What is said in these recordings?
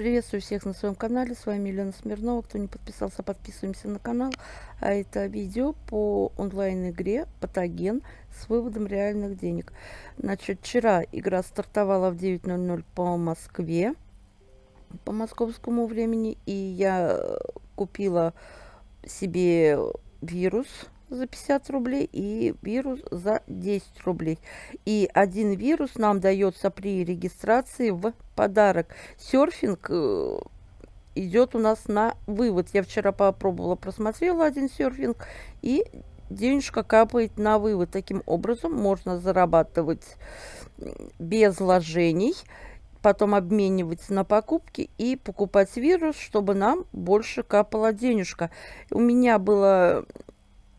Приветствую всех на своем канале. С вами Елена Смирнова. Кто не подписался, подписываемся на канал. А это видео по онлайн-игре Патоген с выводом реальных денег. Значит, вчера игра стартовала в 9.00 по Москве, по московскому времени. И я купила себе вирус за 50 рублей и вирус за 10 рублей. И один вирус нам дается при регистрации в подарок. Серфинг э, идет у нас на вывод. Я вчера попробовала, просмотрела один серфинг и денежка капает на вывод. Таким образом можно зарабатывать без вложений, потом обмениваться на покупки и покупать вирус, чтобы нам больше капала денежка. У меня было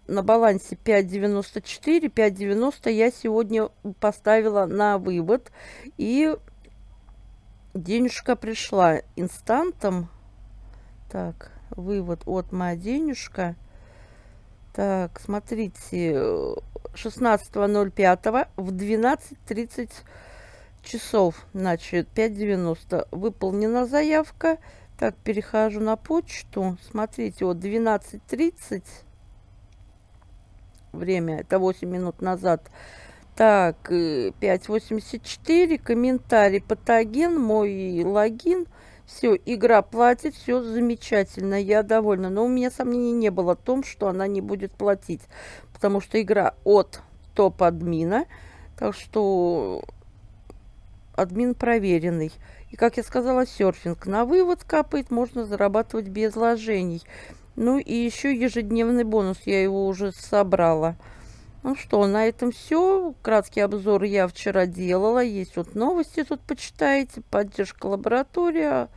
на балансе 5.94. 5.90 я сегодня поставила на вывод. И денежка пришла инстантом. Так, вывод от моя денежка. Так, смотрите, 16.05 в 12.30 часов, значит, 5.90 выполнена заявка. Так, перехожу на почту. Смотрите, вот 12.30 время, это 8 минут назад. Так, 5.84, комментарий, патоген, мой логин. Все, игра платит, все замечательно, я довольна. Но у меня сомнений не было в том, что она не будет платить. Потому что игра от топ-админа. Так что админ проверенный. И, как я сказала, серфинг на вывод капает, можно зарабатывать без вложений. Ну и еще ежедневный бонус, я его уже собрала. Ну что, на этом все. Краткий обзор я вчера делала. Есть вот новости тут почитаете. Поддержка лаборатория.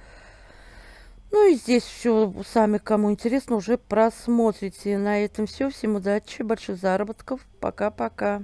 Ну и здесь все, сами кому интересно, уже просмотрите. На этом все. Всем удачи, больших заработков. Пока-пока.